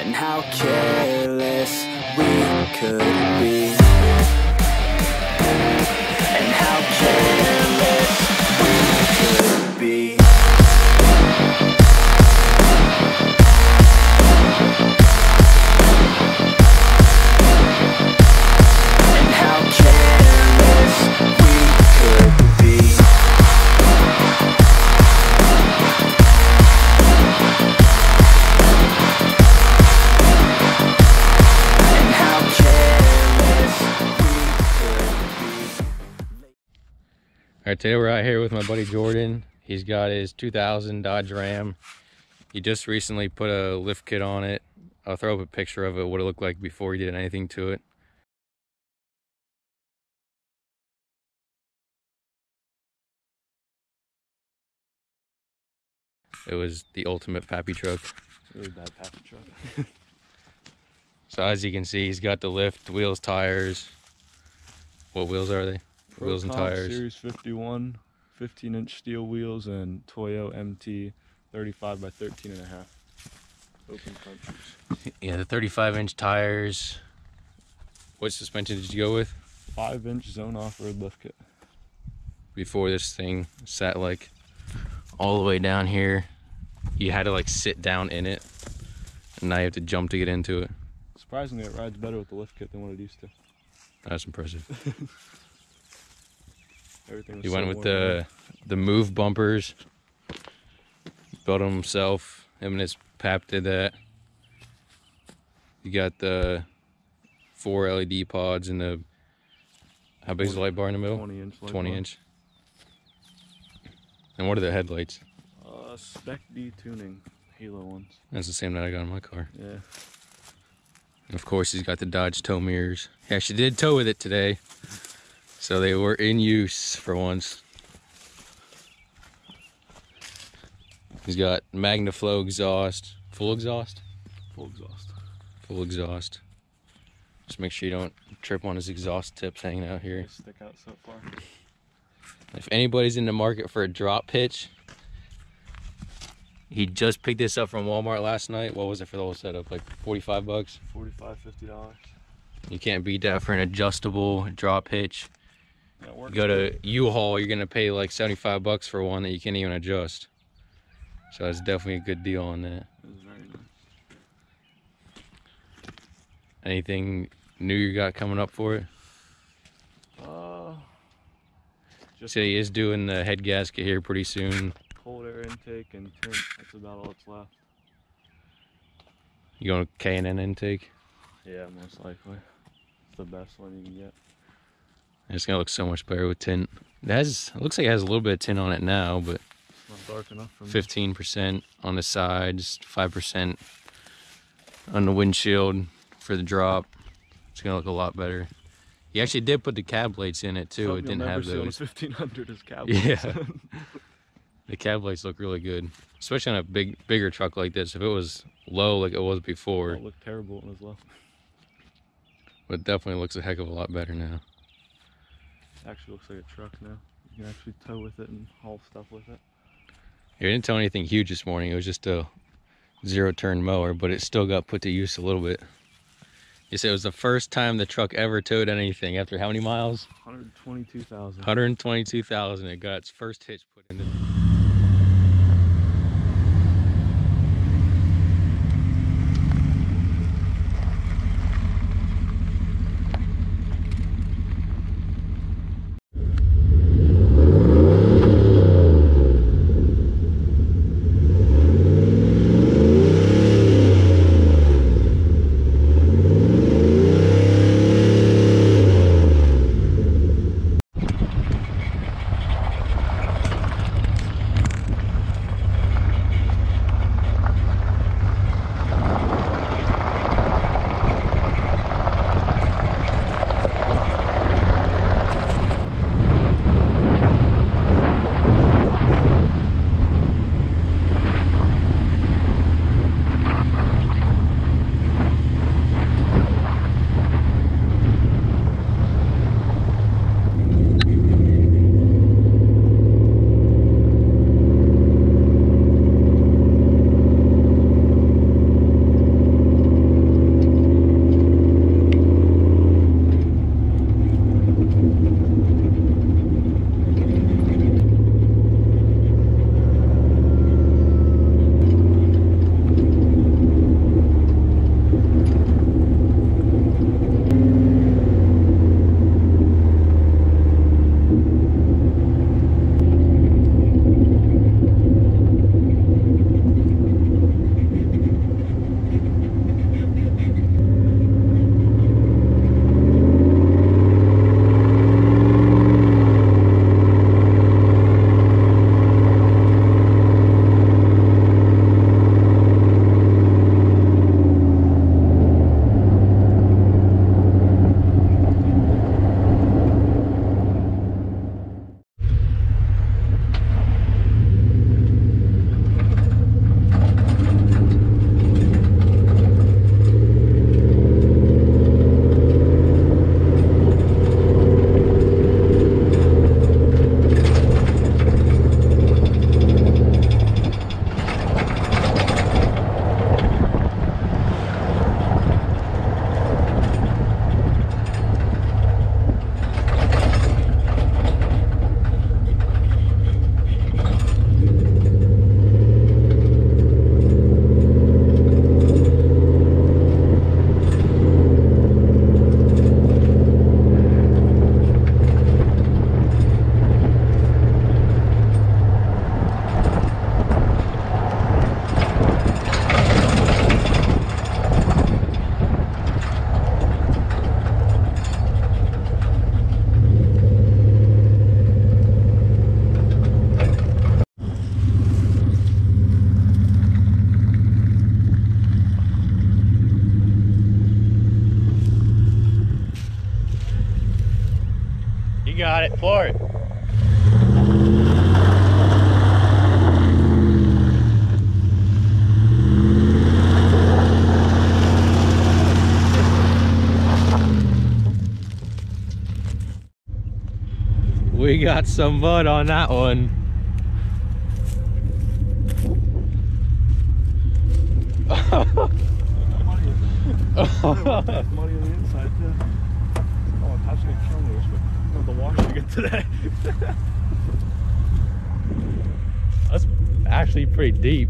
and how careless we could be. All right, today we're out here with my buddy Jordan. He's got his 2000 Dodge Ram. He just recently put a lift kit on it. I'll throw up a picture of it, what it looked like before he did anything to it. It was the ultimate pappy truck. Really bad pappy truck. So as you can see, he's got the lift, wheels, tires. What wheels are they? Wheels and tires. Series 51, 15 inch steel wheels, and Toyo MT 35 by 13 and a half. Open countries. Yeah, the 35 inch tires. What suspension did you go with? 5 inch zone off road lift kit. before this thing sat like all the way down here. You had to like sit down in it. And now you have to jump to get into it. Surprisingly, it rides better with the lift kit than what it used to. That's impressive. Everything He so went with the out. the move bumpers. Built them himself. Him and his pap did that. You got the four LED pods and the how big is the light bar in the middle? 20 inch. light 20 bar. inch. And what are the headlights? Uh, Spec D tuning Halo ones. That's the same that I got in my car. Yeah. And of course, he's got the Dodge tow mirrors. He actually did tow with it today. So they were in use for once. He's got MagnaFlow exhaust. Full exhaust? Full exhaust. Full exhaust. Just make sure you don't trip on his exhaust tips hanging out here. stick out so far. If anybody's in the market for a drop hitch, he just picked this up from Walmart last night. What was it for the whole setup? Like 45 bucks? 45 50 dollars. You can't beat that for an adjustable drop hitch. You go to. U-Haul, you're gonna pay like 75 bucks for one that you can't even adjust. So that's definitely a good deal on that. Anything new you got coming up for it? Uh, just So he is doing the head gasket here pretty soon. cold air intake and tint. That's about all that's left. You going K&N intake? Yeah, most likely. It's the best one you can get. And It's gonna look so much better with tint. It has, it looks like it has a little bit of tint on it now, but not dark enough for 15% on the sides, 5% on the windshield for the drop. It's gonna look a lot better. He actually did put the cab lights in it too. Something it didn't have see on a those. 1500 is cab. Yeah. The cab lights look really good, especially on a big, bigger truck like this. If it was low like it was before, it looked terrible when it was low. but it definitely looks a heck of a lot better now. Actually looks like a truck now. You can actually tow with it and haul stuff with it. He didn't tow anything huge this morning. It was just a zero turn mower, but it still got put to use a little bit. You said it was the first time the truck ever towed anything after how many miles? 122,000. 122,000. It got its first hitch put in. Got it. Pour it. We got some mud on that one. Muddy on the inside too. I have to wash to get to that. That's actually pretty deep.